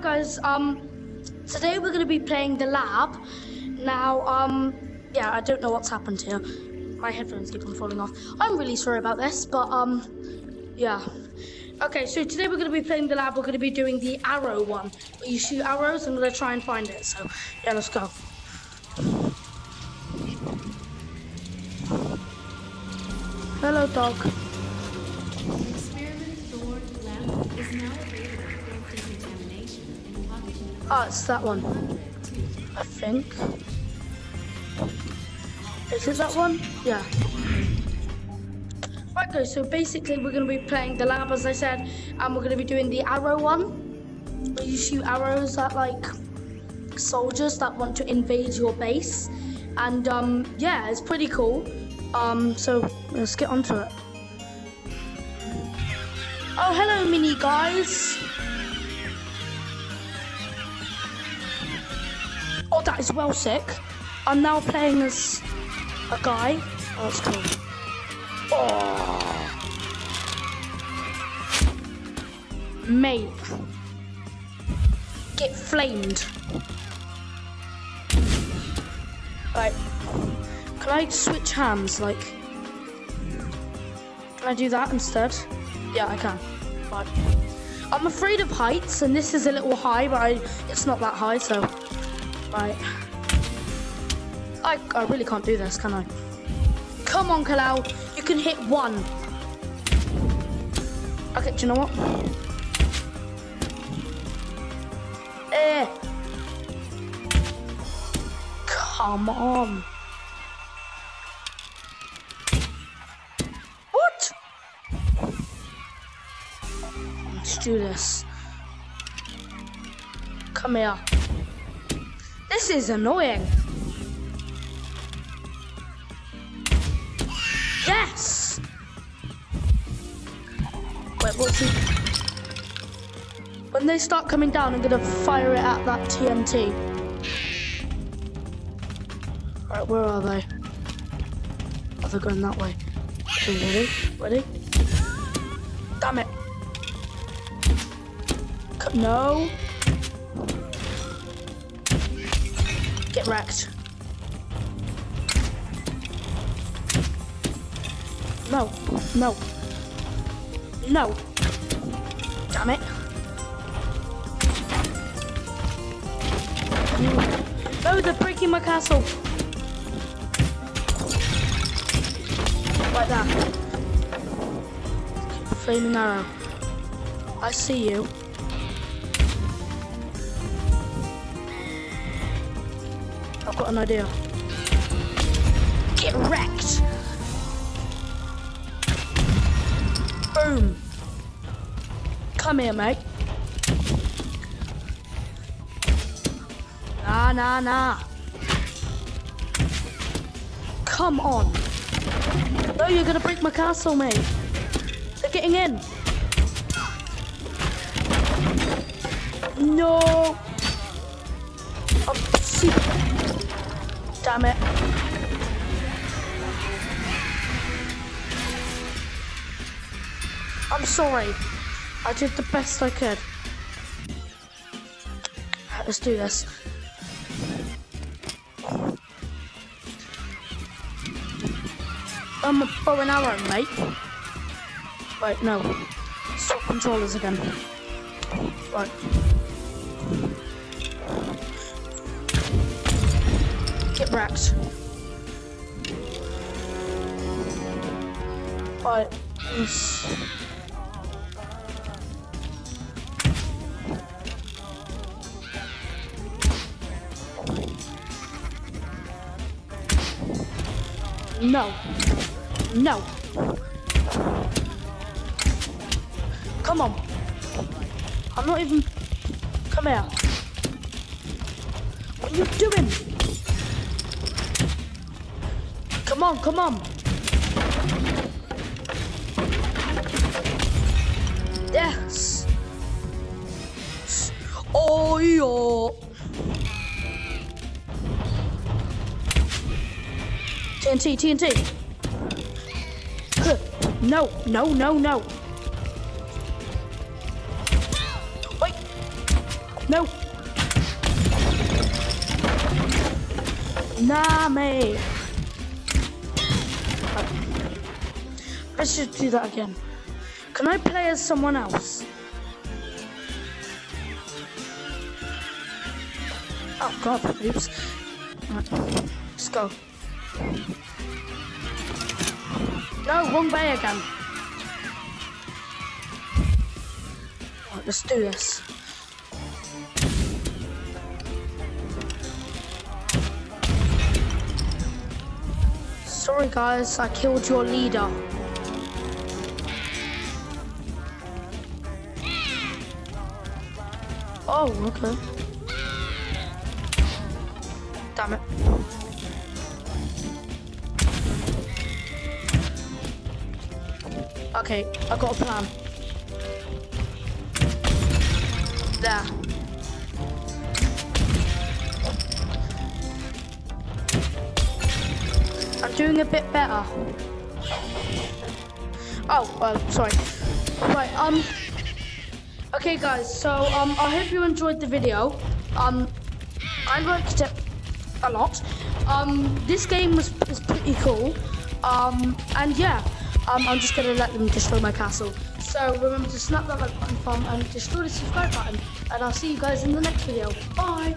Guys, um, today we're going to be playing the lab. Now, um, yeah, I don't know what's happened here. My headphones keep on falling off. I'm really sorry about this, but, um, yeah. Okay, so today we're going to be playing the lab. We're going to be doing the arrow one. Where you shoot arrows, I'm going to try and find it. So, yeah, let's go. Hello, dog. Oh, it's that one. I think. Is it that one? Yeah. Right guys, so basically we're going to be playing the lab as I said, and we're going to be doing the arrow one. Where you shoot arrows at like soldiers that want to invade your base. And um, yeah, it's pretty cool. Um, so let's get onto it. Oh, hello mini guys. That is well sick. I'm now playing as a guy. Oh, that's cool. Oh. Mate. Get flamed. Right. Can I switch hands, like? Can I do that instead? Yeah, I can. Right. I'm afraid of heights, and this is a little high, but I, it's not that high, so... Right. I, I really can't do this, can I? Come on, Kalel. You can hit one. Okay, do you know what? Eh. Come on. What? Let's do this. Come here. This is annoying. Yes! Wait, what's he? When they start coming down, I'm gonna fire it at that TNT. Alright, where are they? Oh, they're going that way. Ready? Ready? Damn it. No. Get wrecked. No, no, no. Damn it. Oh, they're breaking my castle. Like that. Flaming arrow. I see you. I've got an idea. Get wrecked! Boom! Come here, mate. Nah, nah, nah. Come on. No, you're gonna break my castle, mate. They're getting in. No. Damn it. I'm sorry. I did the best I could. Let's do this. I'm a bow and arrow, mate. Wait, no. Swap controllers again. Right. Get wrecked. But... No. No. Come on. I'm not even... Come here. What are you doing? Come on, come on. Yes. Oh, yeah. TNT, TNT. No, no, no, no. Wait. No. Nah, mate. Let's just do that again. Can I play as someone else? Oh god, oops. Right, let's go. No, wrong way again. Right, let's do this. Sorry guys, I killed your leader. Oh, okay. Damn it. Okay, I got a plan. There. Doing a bit better. Oh, well, sorry. Right, um, okay guys, so, um, I hope you enjoyed the video. Um, I liked it a lot. Um, this game was, was pretty cool. Um, and yeah, um, I'm just gonna let them destroy my castle. So remember to snap that like button from and destroy the subscribe button. And I'll see you guys in the next video. Bye!